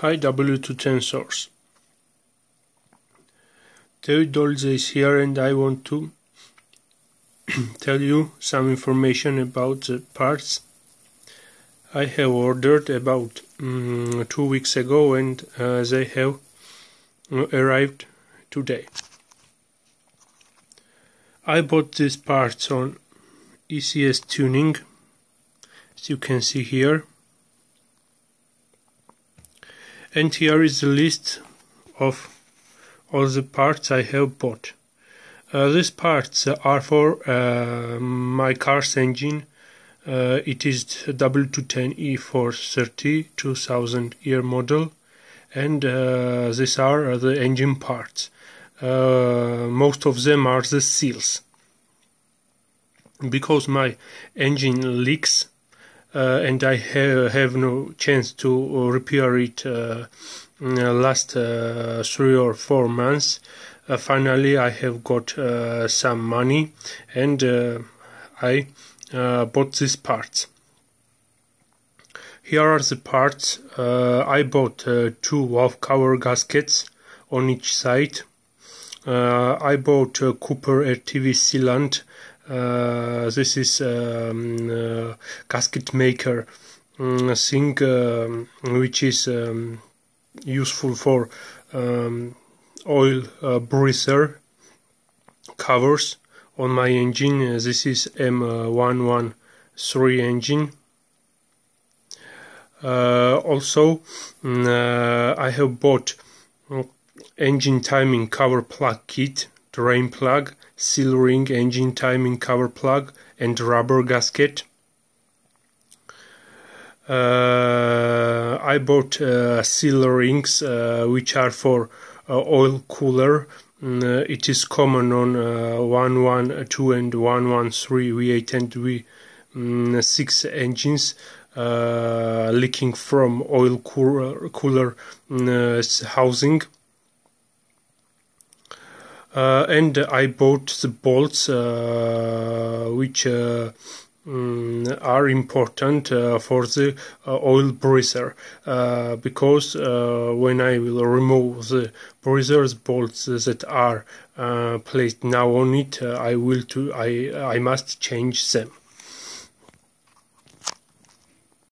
Hi W210 source. David Dolze is here and I want to tell you some information about the parts I have ordered about um, two weeks ago and uh, they have uh, arrived today. I bought these parts on ECS Tuning as you can see here and here is the list of all the parts I have bought. Uh, these parts are for uh, my car's engine. Uh, it is W210E430 2000 year model and uh, these are the engine parts. Uh, most of them are the seals. Because my engine leaks and I have, have no chance to repair it uh, last uh, three or four months. finally, I have got some money and I bought these parts. Here are the parts. I bought two valve cover gaskets on each side. Uh, I bought uh, Copper RTV sealant uh, this is um, uh, gasket maker um, thing um, which is um, useful for um, oil uh, breather covers on my engine. Uh, this is M113 engine. Uh, also, mm, uh, I have bought engine timing cover plug kit drain plug, seal ring engine timing cover plug and rubber gasket. Uh, I bought uh, seal rings uh, which are for uh, oil cooler. Mm, uh, it is common on uh, 112 and 113 V8 and V6 engines. leaking from oil cooler, cooler mm, housing uh, and I bought the bolts uh, which uh, mm, are important uh, for the uh, oil breather. Uh, because when I will remove the breather's bolts that are placed now on it I will to I I must change them